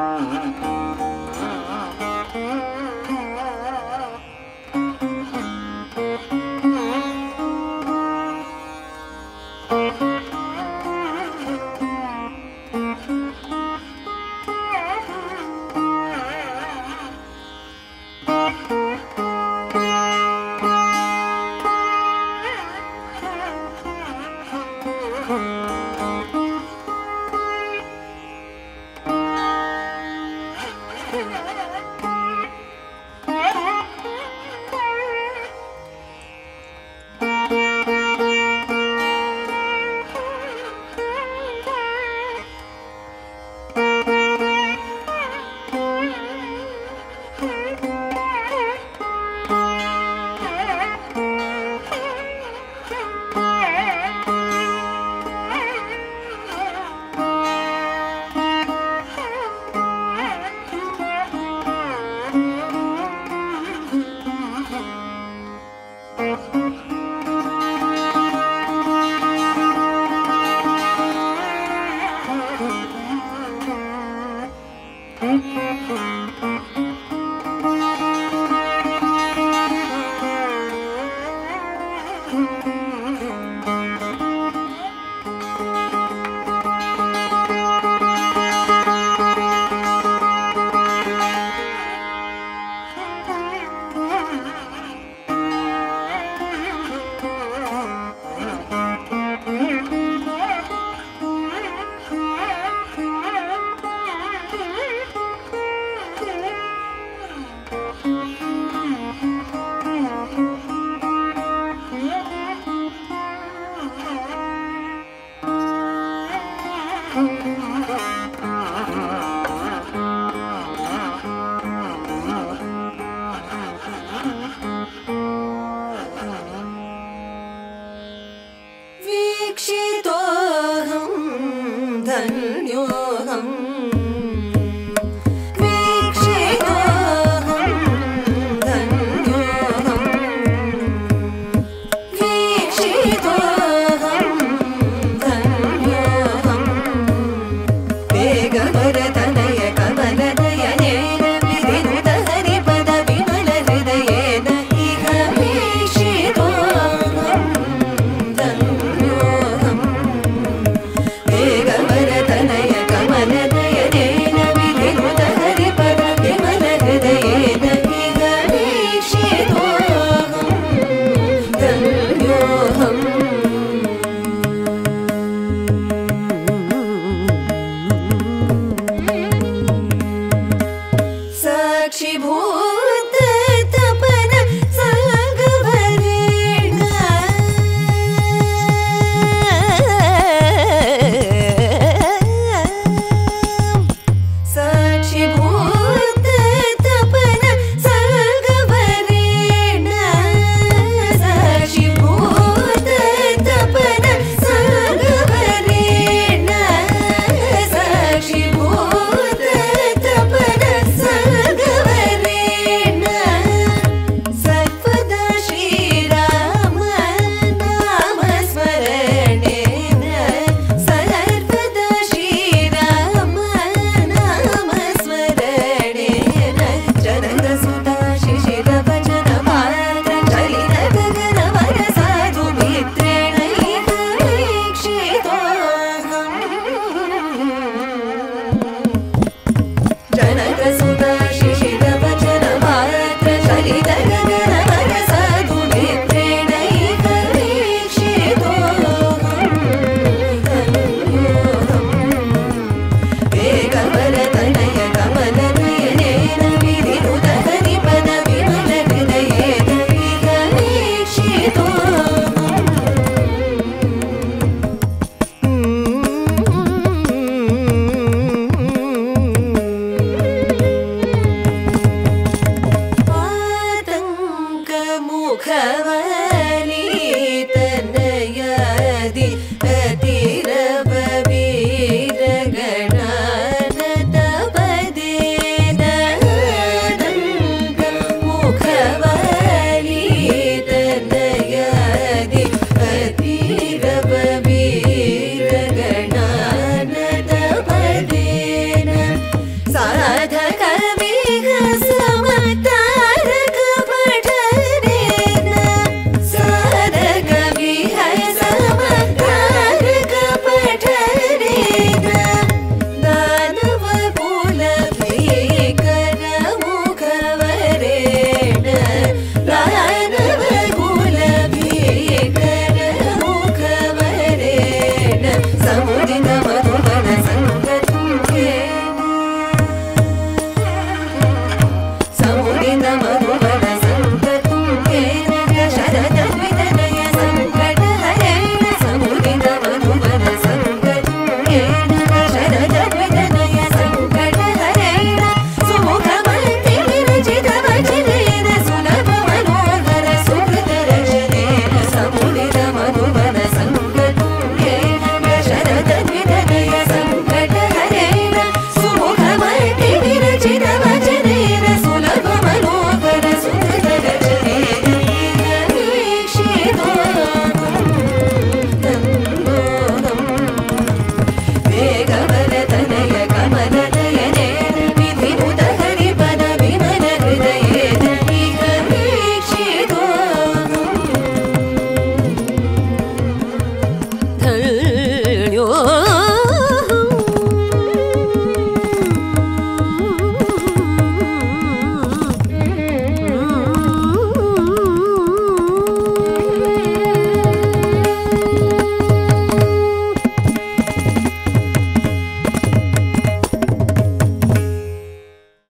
Mm-hmm. Música